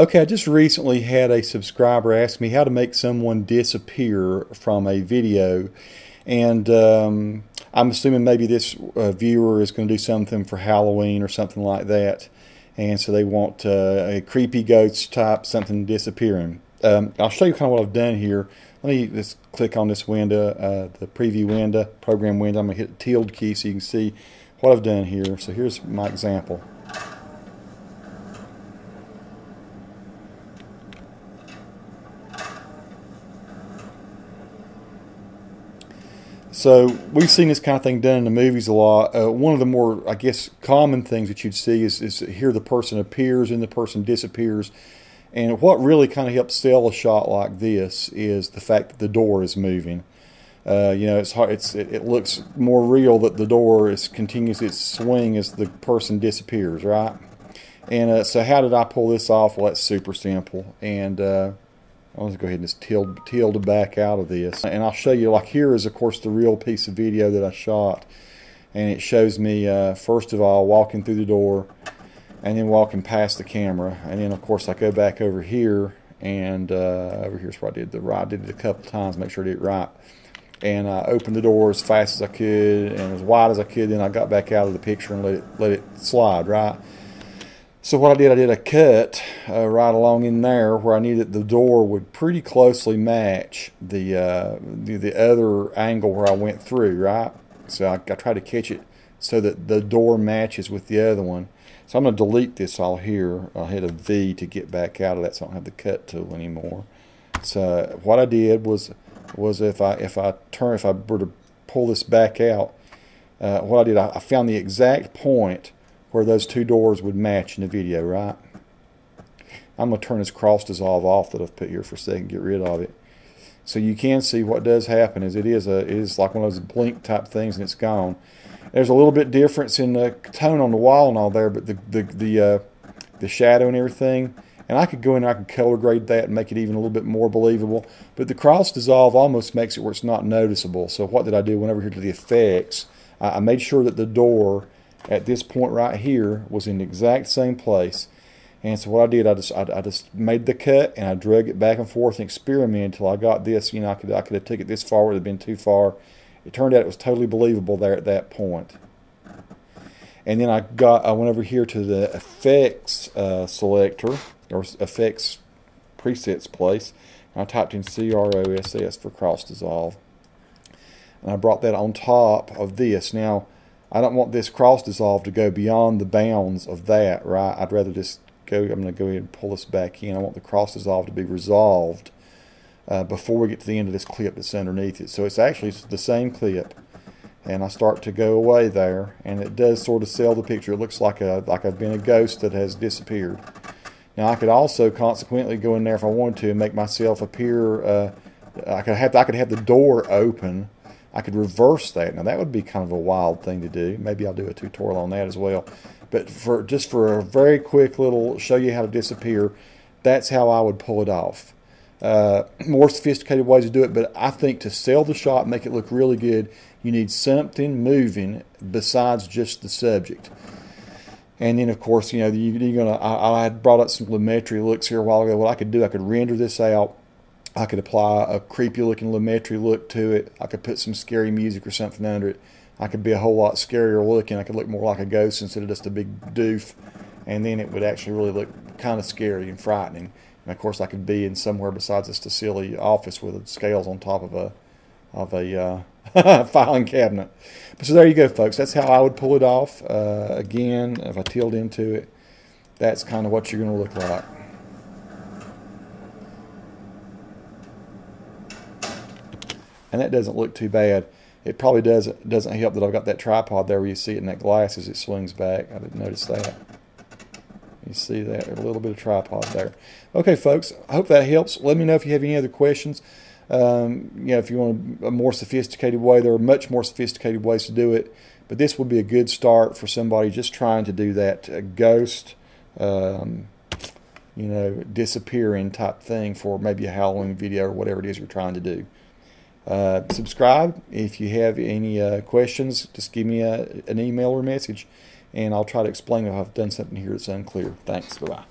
Okay, I just recently had a subscriber ask me how to make someone disappear from a video. And um, I'm assuming maybe this uh, viewer is going to do something for Halloween or something like that. And so they want uh, a creepy ghost type, something disappearing. Um, I'll show you kind of what I've done here. Let me just click on this window, uh, the preview window, program window. I'm going to hit the tilde key so you can see what I've done here. So here's my example. So we've seen this kind of thing done in the movies a lot. Uh, one of the more, I guess, common things that you'd see is, is here the person appears and the person disappears. And what really kind of helps sell a shot like this is the fact that the door is moving. Uh, you know, it's hard, it's it, it, looks more real that the door is continues its swing as the person disappears, right? And uh, so, how did I pull this off? Well, that's super simple. And uh, I'll just go ahead and just tilt, tilt back out of this. And I'll show you, like here is of course the real piece of video that I shot. And it shows me, uh, first of all, walking through the door and then walking past the camera. And then of course I go back over here and uh, over here's where I did the right. I did it a couple times, make sure I did it right. And I opened the door as fast as I could and as wide as I could. Then I got back out of the picture and let it, let it slide, right? So what I did, I did a cut uh, right along in there where I knew that the door would pretty closely match the, uh, the, the other angle where I went through, right? So I, I tried to catch it so that the door matches with the other one. So I'm going to delete this all here. I'll hit a V to get back out of that so I don't have the cut tool anymore. So what I did was was if I if I turn if I were to pull this back out, uh, what I did I, I found the exact point where those two doors would match in the video, right? I'm going to turn this cross dissolve off that I've put here for a second, get rid of it. So you can see what does happen is it is a it is like one of those blink type things and it's gone. There's a little bit difference in the tone on the wall and all there, but the the the uh, the shadow and everything. And I could go in I could color grade that and make it even a little bit more believable. But the cross dissolve almost makes it where it's not noticeable. So what did I do whenever here to the effects? I made sure that the door at this point right here was in the exact same place. And so what I did, I just I, I, just made the cut and I drug it back and forth and experimented until I got this. You know, I could I could have took it this far, it would have been too far. It turned out it was totally believable there at that point. And then I got I went over here to the effects uh, selector or effects presets place. I typed in CROSS for cross dissolve, and I brought that on top of this. Now I don't want this cross dissolve to go beyond the bounds of that, right? I'd rather just go, I'm going to go ahead and pull this back in. I want the cross dissolve to be resolved uh, before we get to the end of this clip that's underneath it. So it's actually the same clip. And I start to go away there, and it does sort of sell the picture. It looks like a like I've been a ghost that has disappeared. Now I could also consequently go in there if I wanted to and make myself appear. Uh, I could have I could have the door open I could reverse that. Now that would be kind of a wild thing to do. Maybe I'll do a tutorial on that as well. But for just for a very quick little show you how to disappear, that's how I would pull it off. Uh, more sophisticated ways to do it, but I think to sell the shot, make it look really good, you need something moving besides just the subject. And then, of course, you know, you, are gonna. I, I had brought up some Lumetri looks here a while ago. What I could do, I could render this out I could apply a creepy looking Lumetri look to it. I could put some scary music or something under it. I could be a whole lot scarier looking. I could look more like a ghost instead of just a big doof. And then it would actually really look kind of scary and frightening. And of course, I could be in somewhere besides a silly office with scales on top of a of a uh, filing cabinet. But so there you go, folks. That's how I would pull it off. Uh, again, if I tilt into it, that's kind of what you're going to look like. And that doesn't look too bad. It probably does doesn't help that I've got that tripod there where you see it in that glass as it swings back. I didn't notice that. You see that? a little bit of tripod there. Okay, folks, I hope that helps. Let me know if you have any other questions. Um, you know, if you want a more sophisticated way, there are much more sophisticated ways to do it. But this would be a good start for somebody just trying to do that uh, ghost, um, you know, disappearing type thing for maybe a Halloween video or whatever it is you're trying to do. Uh, subscribe. If you have any uh, questions, just give me a, an email or message, and I'll try to explain if I've done something here that's unclear. Thanks. Bye bye.